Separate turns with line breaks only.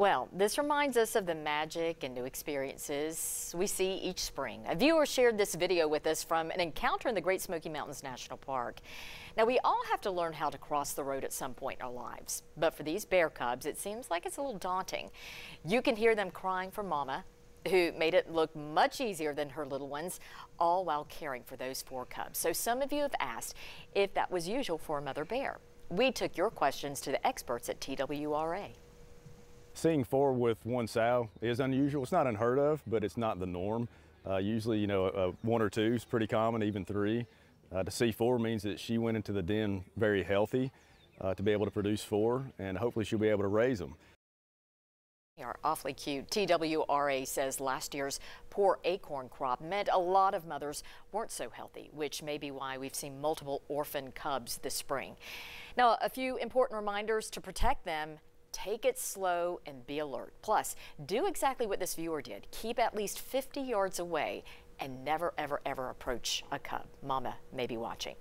Well, this reminds us of the magic and new experiences we see each spring. A viewer shared this video with us from an encounter in the Great Smoky Mountains National Park. Now, we all have to learn how to cross the road at some point in our lives, but for these bear cubs, it seems like it's a little daunting. You can hear them crying for mama, who made it look much easier than her little ones, all while caring for those four cubs. So some of you have asked if that was usual for a mother bear. We took your questions to the experts at TWRA.
Seeing four with one sow is unusual. It's not unheard of, but it's not the norm. Uh, usually, you know, uh, one or two is pretty common, even three. Uh, to see four means that she went into the den very healthy uh, to be able to produce four, and hopefully she'll be able to raise them.
They are awfully cute. TWRA says last year's poor acorn crop meant a lot of mothers weren't so healthy, which may be why we've seen multiple orphan cubs this spring. Now, a few important reminders to protect them Take it slow and be alert. Plus, do exactly what this viewer did. Keep at least 50 yards away and never, ever, ever approach a cub. Mama may be watching.